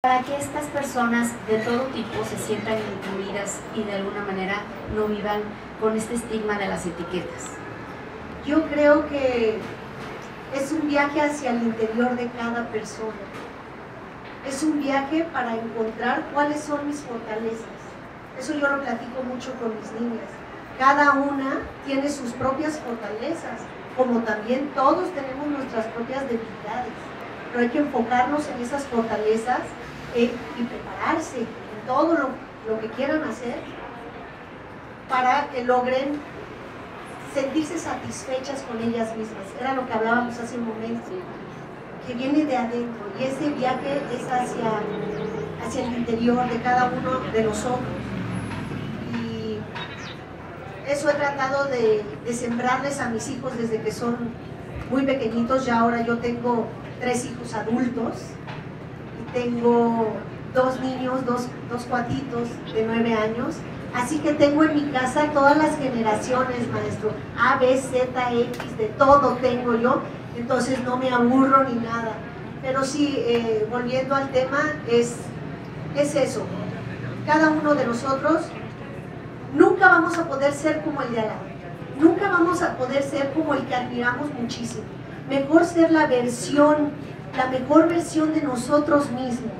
para que estas personas de todo tipo se sientan incluidas y de alguna manera no vivan con este estigma de las etiquetas? Yo creo que es un viaje hacia el interior de cada persona. Es un viaje para encontrar cuáles son mis fortalezas. Eso yo lo platico mucho con mis niñas. Cada una tiene sus propias fortalezas, como también todos tenemos nuestras propias debilidades. Pero hay que enfocarnos en esas fortalezas eh, y prepararse en todo lo, lo que quieran hacer para que logren sentirse satisfechas con ellas mismas. Era lo que hablábamos hace un momento, que viene de adentro y ese viaje es hacia, hacia el interior de cada uno de nosotros. Y eso he tratado de, de sembrarles a mis hijos desde que son muy pequeñitos. Ya ahora yo tengo tres hijos adultos tengo dos niños, dos, dos cuatitos de nueve años Así que tengo en mi casa todas las generaciones, maestro. A, B, Z, X, de todo tengo yo. Entonces no me aburro ni nada. Pero sí, eh, volviendo al tema, es, es eso. Cada uno de nosotros nunca vamos a poder ser como el de al Nunca vamos a poder ser como el que admiramos muchísimo. Mejor ser la versión, la mejor versión de nosotros mismos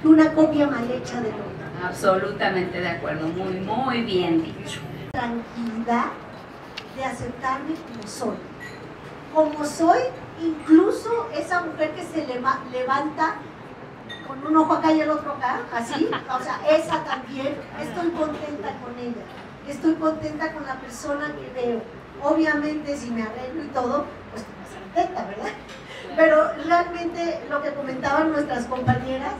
que una copia mal hecha de nosotros. Absolutamente de acuerdo, muy, muy bien dicho. Tranquilidad de aceptarme como soy. Como soy, incluso esa mujer que se levanta con un ojo acá y el otro acá, así, o sea, esa también, estoy contenta con ella, estoy contenta con la persona que veo. Obviamente si me arreglo y todo, pues estoy contenta, ¿verdad? Lo que comentaban nuestras compañeras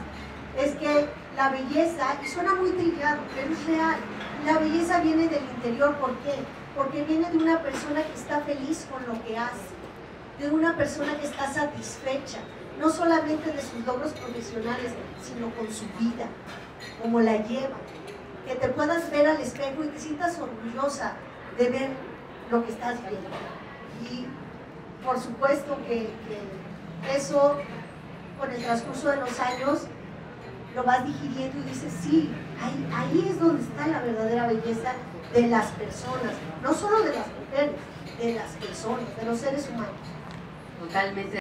es que la belleza, y suena muy trillado, pero es real, la belleza viene del interior, ¿por qué? Porque viene de una persona que está feliz con lo que hace, de una persona que está satisfecha, no solamente de sus logros profesionales, sino con su vida, como la lleva. Que te puedas ver al espejo y te sientas orgullosa de ver lo que estás viendo. Y por supuesto que, que eso, con el transcurso de los años, lo vas digiriendo y dices, sí, ahí, ahí es donde está la verdadera belleza de las personas, no solo de las mujeres, de las personas, de los seres humanos. Totalmente.